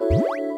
you